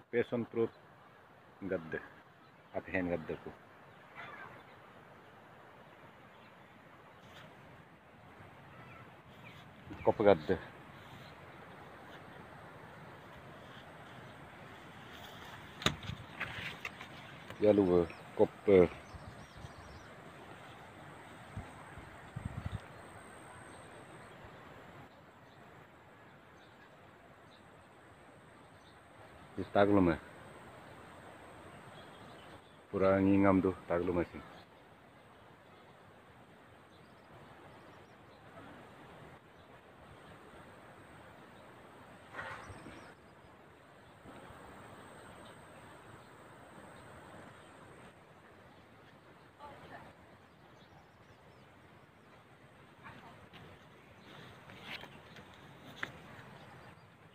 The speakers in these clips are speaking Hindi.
पैसन प्रूफ गद्दे अफहन गद्दे को कप गद्दे Jalur koppel. ಇದು ತಾಗ್ಲುಮೆ ಪುರಾ ಹಿಂಗಮ್ದು ತಾಗ್ಲು machine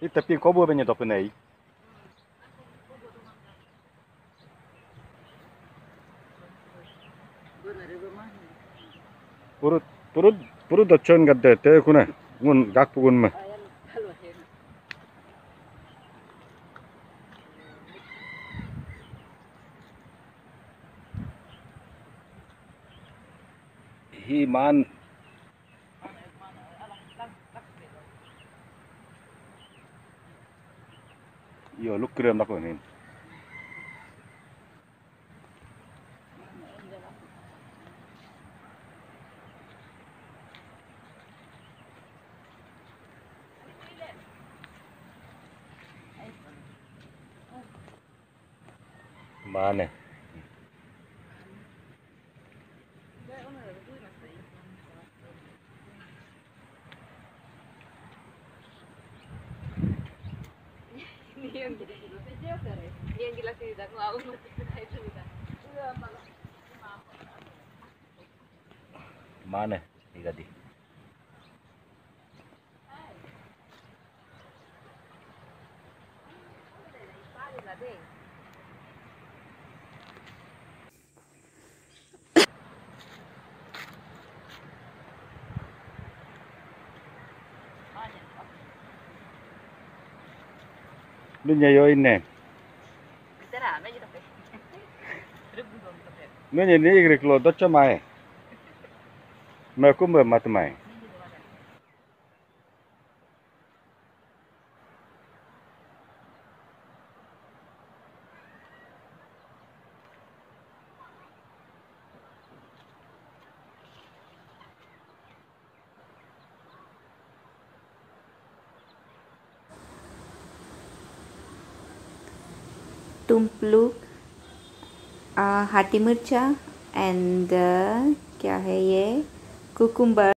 I te piękowo by nie dopłynęli. Purut purut purut docon gadde te kuna ngun gak pugun mah. Hi man Yo, look keren ako माने माने ठीक है दी Bem. 눈여여 있네. 눈여여 이그래 글로 도쳐 마에. 뭐 꿈을 맡으 마에. टुम्पलुक हाटी मिर्चा एंड क्या है ये? कुकुम्बर।